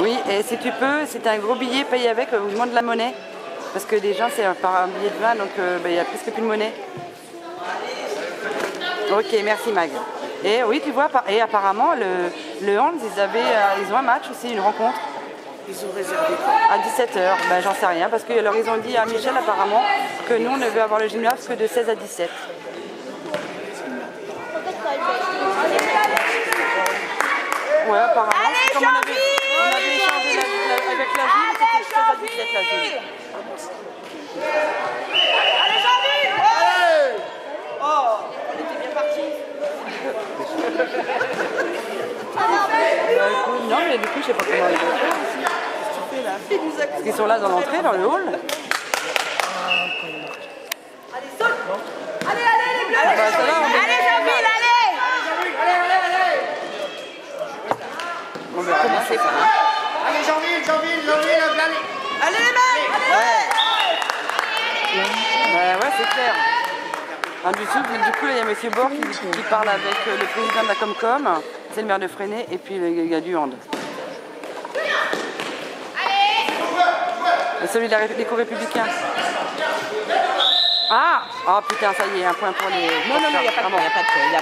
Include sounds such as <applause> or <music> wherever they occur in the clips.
Oui, et si tu peux, c'est un gros billet, paye avec, ou demande de la monnaie. Parce que déjà, c'est par un billet de 20, donc euh, bah, il n'y a presque plus de monnaie. Ok, merci Mag. Et oui, tu vois, et apparemment, le, le Hans, ils, avaient, euh, ils ont un match aussi, une rencontre. Ils ont réservé À 17h, ben, j'en sais rien, parce que alors, ils ont dit à Michel apparemment que nous, on ne veut avoir le gymnase que de 16 à 17. Ouais, apparemment. Allez, avec la. Allez, Jean-Ville Allez oh. oh, on était bien partis. non, mais du coup, je sais pas comment ils sont là dans l'entrée, dans le hall. Allez, saute Allez, allez, ah, bah, Allez, Jean-Ville, allez bah, Allez, allez, allez On va commencer par là. Allez, Jean-Ville, Jean-Ville, Jean-Ville, allez. Allez les mecs Ouais, ouais, c'est clair. Ah, du, coup, du coup, il y a M. Bord qui, qui parle avec euh, le président de la Comcom, c'est le maire de Freinet, et puis le gars du Hand. Et celui de la Ré- des co-républicains. Ah Ah putain, ça y est, un point pour les. Non, non, non, il n'y a pas de Ah, point, il a pas de point. Il a.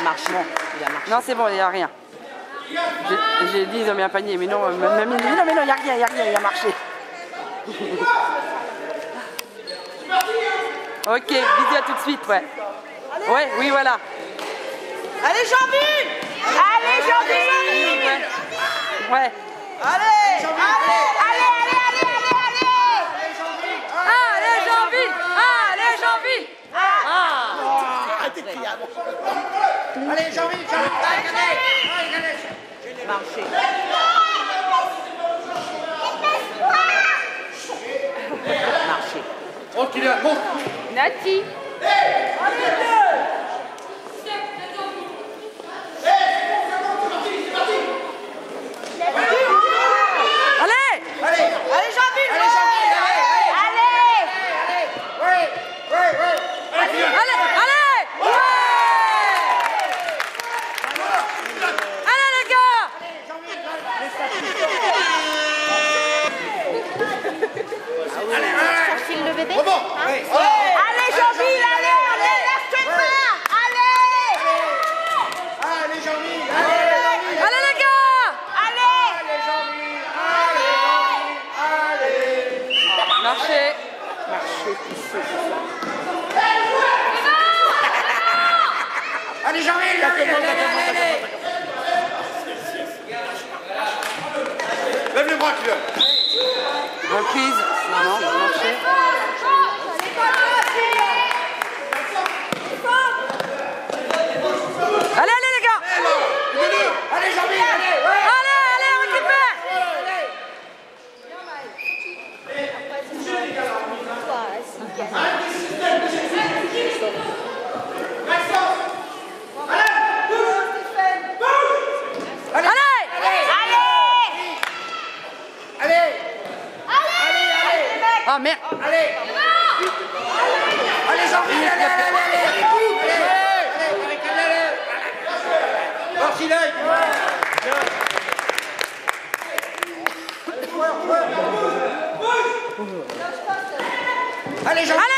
Il a marché. Non, c'est bon, il n'y a rien. J'ai- dit, ils ont mis un panier, mais non, euh, non, mais non, il n'y a rien, il n'y a rien, il a marché. <laughs> ok, bisous à tout de suite, ouais. Ouais, oui, voilà. Allez Jean-Ville Allez, Jean-Ville Ouais. Ouais. Allez Allez, allez, allez, allez, allez Allez, Jean-Ville Allez, Jean-Ville Ah avant. Allez, Jean-Ville, Jean-Ville, allez, allez, allez, allez. Marché. Marché. Oh, monte. Nati Allez, jean Lève les bras, tu veux. Reprise. Maman. Ah merde. Allez. Allez Jean-Pierre, allez, allez, allez Allez, allez, allez Allez, Jean-Pierre.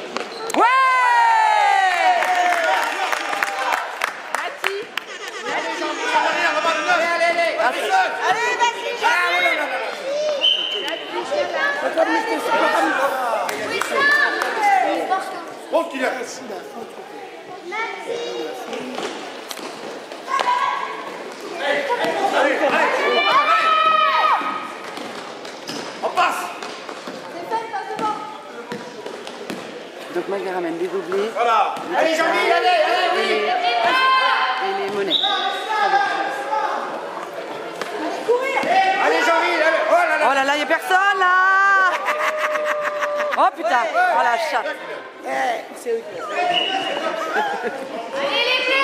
Allez, allez. On passe. Donc moi je les ramène des gobelets Voilà. Allez, Jean-Louis, allez, allez, oui. les, et les monnaies. Allez, Jean-Louis, allez. Oh là là. Oh là là, il n'y a personne là Oh putain Oh la chatte l'ont fait.